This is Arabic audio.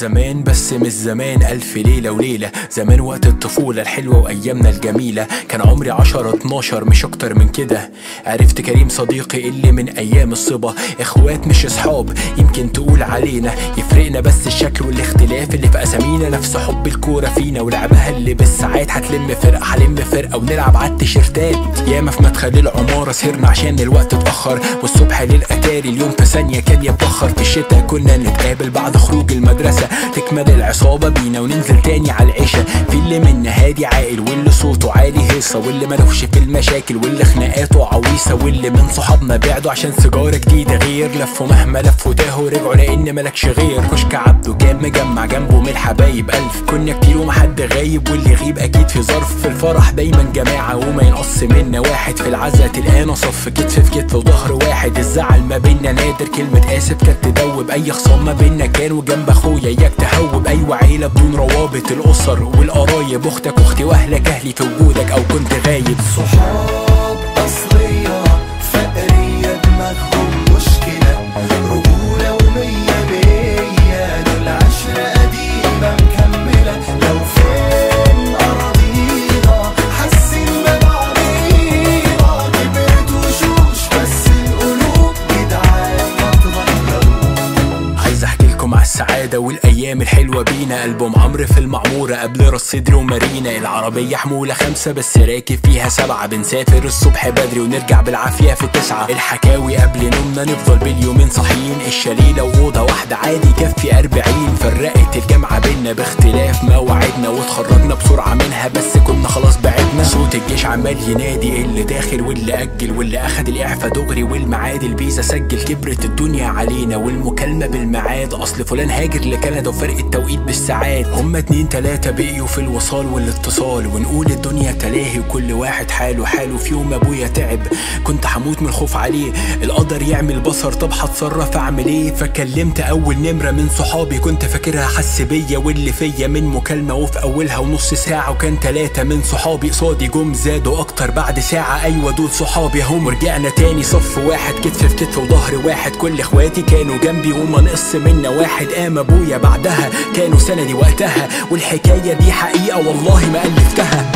زمان بس مش زمان. ألف ليلة وليلة. زمان وقت الطفولة الحلوة وأيامنا الجميلة. كان عمري عشرة اتناشر مش أكتر من كده. عرفت كريم صديقي اللي من أيام الصبا. إخوات مش أصحاب. يمكن تقول علينا. يفرقنا بس الشكل والاختلاف اللي في أسامينا. نفس حب الكورة فينا ولعبها اللي بالساعات. هتلم فرقة هلم فرقة ونلعب على التيشيرتات. ياما في مدخل العمارة سهرنا عشان الوقت اتأخر. والصبح للأتاري اليوم في ثانية كان يتبخر في الشتا كنا نتقابل بعد خروج المدرسة. تكمل العصابة بينا وننزل تاني على العشاء. في اللي منا هادي عاقل واللي صوته عالي هيصة. واللي ملوش في المشاكل واللي خناقاته عويصة. واللي من صحابنا بعدوا عشان سيجارة جديدة غير. لفوا مهما لفوا تاهوا رجعوا لأن ملكش غير. كشك عبده كان مجمع جنبه من الحبايب ألف. كنا كتير ومحد غايب واللي يغيب أكيد في ظرف في الفرح. دايما جماعة وما ينقص منا واحد. في العزا تلقانا صف كتف في كتف وظهر واحد. الزعل ما بينا نادر كلمة آسف كانت تدوب. أي خصام ما بينا كان وجنب أخويا إياك تهوب أيوة عيلة بدون روابط الأسر والقرايب. أختك أختي وأهلك أهلي في وجودك أو كنت غايب. صحاب أصلية السعادة والايام الحلوة بينا. ألبوم عمرو في المعمورة قبل راس صدري ومارينا. العربية حمولة خمسة بس راكب فيها سبعة. بنسافر الصبح بدري ونرجع بالعافية في تسعة. الحكاوي قبل نومنا نفضل باليومين صاحيين. الشاليه وأوضة واحدة عادي يكفي أربعين. فرقت الجامعة بينا باختلاف مواعيدنا واتخرجنا بسرعة منها. بس كنا خلاص عمال ينادي اللي داخل واللي أجل واللي أخد الإعفاء دغري والمعاد الفيزا سجل كبرت الدنيا علينا والمكالمة بالميعاد. أصل فلان هاجر لكندا وفرق التوقيت بالساعات. هما اتنين تلاتة بقيوا في الوصال والاتصال. ونقول الدنيا تلاهي وكل واحد حاله حاله في يوم أبويا تعب. كنت هموت من الخوف عليه. القدر يعمل بصر. طب هتصرف أعمل إيه؟ فكلمت أول نمرة من صحابي. كنت فاكرها حس بيا واللي فيا من مكالمة وفي أولها ونص ساعة. وكان تلاتة من صحابي قصادي. جم زادوا أكتر بعد ساعة أيوة دول صحابي هم. رجعنا تاني صف واحد كتف في كتف وظهر واحد. كل إخواتي كانوا جنبي وما نقص منا واحد. قام أبويا بعدها كانوا سندي وقتها. والحكاية دي حقيقة والله ما ألفتها.